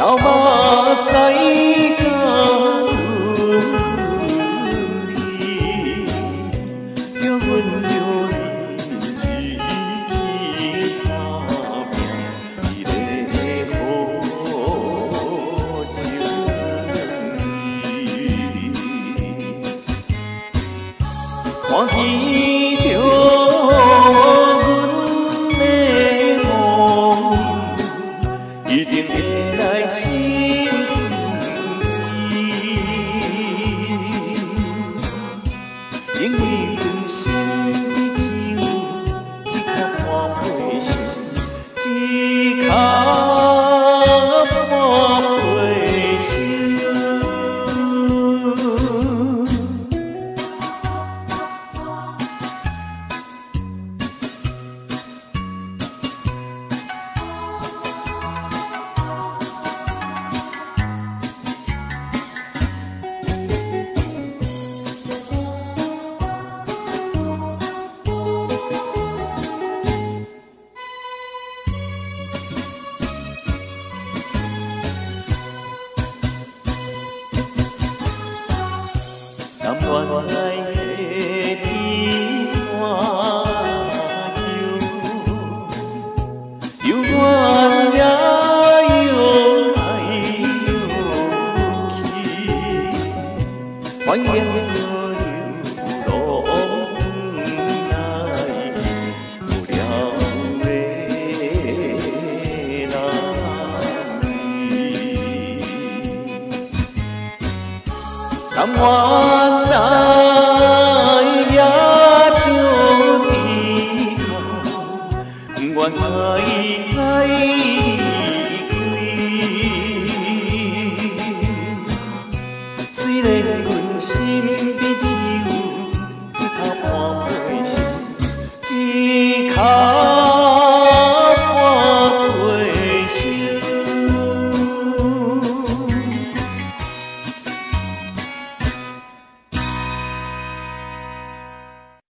tao ba say cao hương đi. Yêu vườn điều 南原来的天山丘，又远也又来又去，欢 儿。南原来也着地头，不愿开开开。虽然阮心里只有一颗破碎心，一颗。